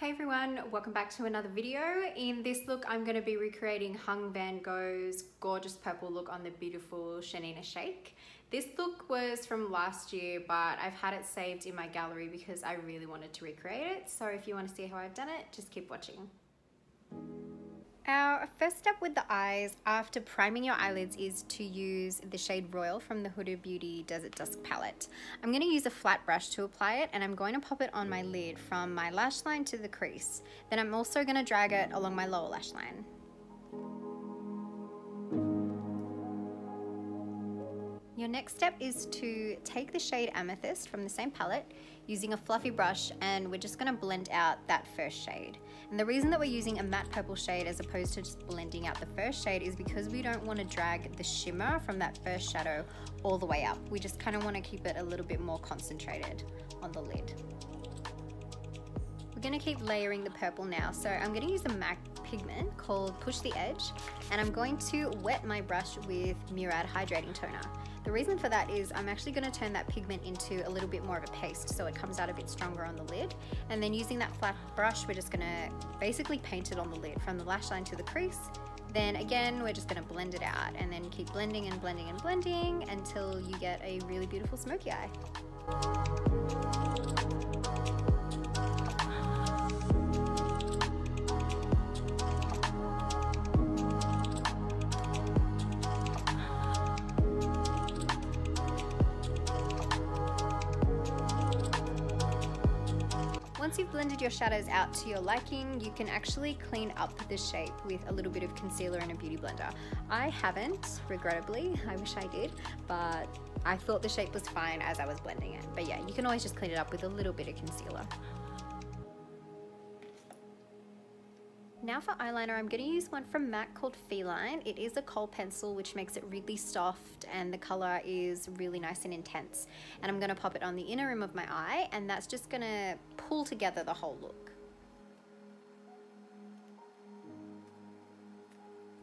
Hey everyone, welcome back to another video. In this look, I'm going to be recreating Hung Vanngo's gorgeous purple look on the beautiful Shanina Shaik. This look was from last year, but I've had it saved in my gallery because I really wanted to recreate it. So if you want to see how I've done it, just keep watching. Our first step with the eyes after priming your eyelids is to use the shade Royal from the Huda Beauty Desert Dusk palette. I'm going to use a flat brush to apply it and I'm going to pop it on my lid from my lash line to the crease. Then I'm also going to drag it along my lower lash line. Your next step is to take the shade Amethyst from the same palette using a fluffy brush and we're just going to blend out that first shade. And the reason that we're using a matte purple shade as opposed to just blending out the first shade is because we don't want to drag the shimmer from that first shadow all the way up. We just kind of want to keep it a little bit more concentrated on the lid. We're going to keep layering the purple now. So I'm going to use a MAC pigment called Push the Edge and I'm going to wet my brush with Murad Hydrating Toner. The reason for that is I'm actually going to turn that pigment into a little bit more of a paste so it comes out a bit stronger on the lid. And then using that flat brush, we're just going to basically paint it on the lid from the lash line to the crease. Then again, we're just going to blend it out and then keep blending and blending and blending until you get a really beautiful smoky eye. Once you've blended your shadows out to your liking, you can actually clean up the shape with a little bit of concealer and a beauty blender. I haven't, regrettably, I wish I did, but I thought the shape was fine as I was blending it. But yeah, you can always just clean it up with a little bit of concealer. Now for eyeliner, I'm going to use one from MAC called Feline. It is a kohl pencil, which makes it really soft and the color is really nice and intense. And I'm going to pop it on the inner rim of my eye and that's just going to pull together the whole look.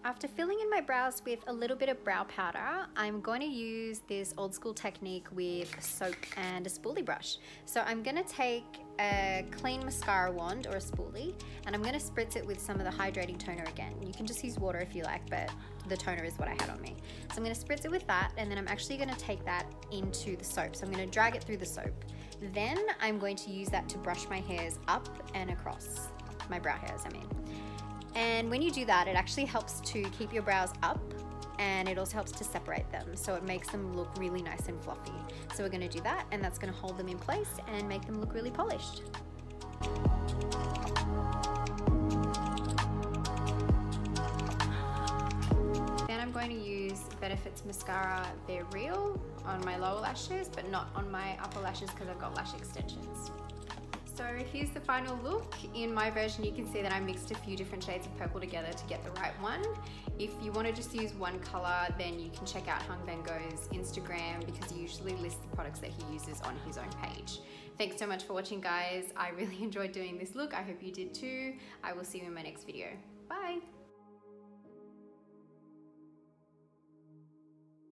After filling in my brows with a little bit of brow powder, I'm going to use this old school technique with soap and a spoolie brush. So I'm going to take a clean mascara wand or a spoolie and I'm going to spritz it with some of the hydrating toner again. You can just use water if you like, but the toner is what I had on me. So I'm going to spritz it with that and then I'm actually going to take that into the soap. So I'm going to drag it through the soap. Then I'm going to use that to brush my hairs up and across, my brow hairs I mean. And when you do that, it actually helps to keep your brows up and it also helps to separate them so it makes them look really nice and fluffy. So we're going to do that and that's going to hold them in place and make them look really polished. Then I'm going to use Benefits Mascara They're Real on my lower lashes but not on my upper lashes because I've got lash extensions. So here's the final look. In my version, you can see that I mixed a few different shades of purple together to get the right one. If you want to just use one color, then you can check out Hung Vanngo's Instagram because he usually lists the products that he uses on his own page. Thanks so much for watching, guys. I really enjoyed doing this look. I hope you did too. I will see you in my next video. Bye.